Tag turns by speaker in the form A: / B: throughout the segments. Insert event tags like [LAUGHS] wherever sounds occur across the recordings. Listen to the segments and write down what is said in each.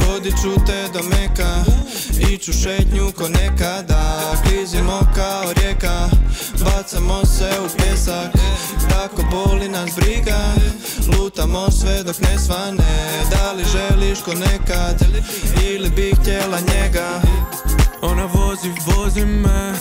A: Vodit ću te do meka Iću šetnju ko nekada. Klizimo kao rijeka Bacamo se u pjesak. Tako boli nas briga Lutamo sve dok ne svane. Da li želiš ko nekad Ili bi htjela njega?
B: Ona vozi, vozi me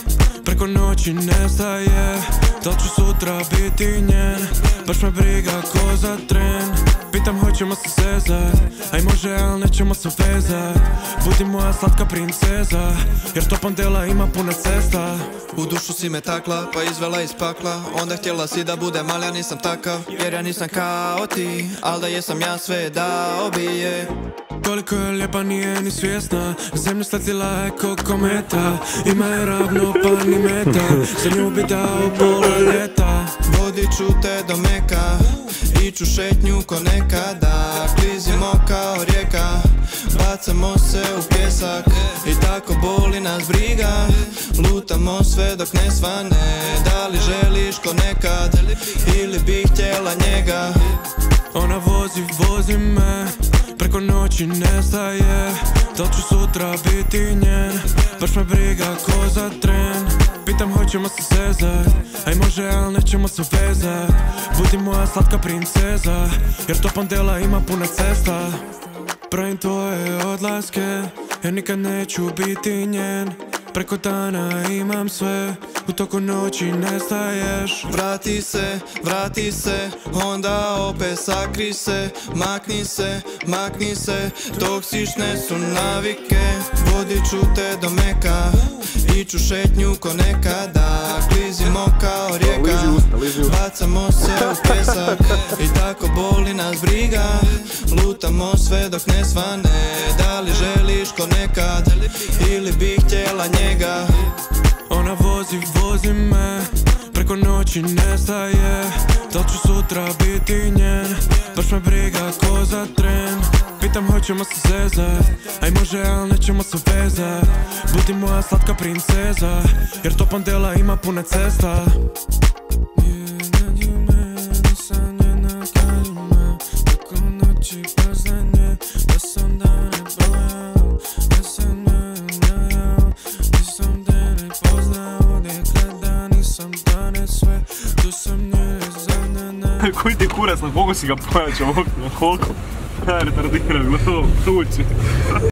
B: Preko noći nestaje. Da ću sutra biti njen? Baš me briga ko za tren Pitam hoćemo se sezat? Aj može, al nećemo se vezat. Budi moja slatka princeza Jer to pandela ima puno cesta.
A: U dušu si me takla, pa izvela iz pakla. Onda htjela si da budem, ali ja nisam takav Jer ja nisam kao ti, al da jesam ja sve dao bi je.
B: Koliko je lijepa nije ni svjesna. Zemlju sletila je ko kometa. Ima je ravno pa ni meta. Za nju bi dao pola ljeta
A: Vodit ću te do meka Iću šetnju ko nekada Klizimo kao rijeka. Bacamo se u pjesak I tako boli nas briga. Lutamo sve dok ne svane Da li želiš ko nekad Ili bi htjela njega?
B: Ona vozi, vozi me Preko noći nestaje. Da ću sutra biti njen? Baš me briga ko za tren Pitam hoćemo se sezat? Aj može, al nećemo se vezat. Budi moja slatka princeza Jer to pandela ima puno cesta. Brojim tvoje odlaske Jer nikad neću biti njen. Preko dana imam sve U toku noći nestaješ.
A: Vrati se, vrati se, onda opet sakri se. Makni se, makni se, toksične su navike. Vodit ću te do meka, iću šetnju ko nekada. Klizimo kao rijeka, bacamo se u pjesak I tako boli nas briga, lutamo sve dok ne svane. Da li želiš ko nekad, ili bi htjela njega
B: Ona vozi, vozi me. Preko noći nestaje Da ću sutra biti njen? Baš me briga ko za tren. Pitam hoćemo se zezat? Aj može, al nećemo se vezat Budi moja slatka princeza Jer to pandela ima puno cesta [LAUGHS]
C: Koji ti kurac, na koga si ga pojačao? Koliko? Ja retardiram, gledao, tući.